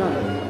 な。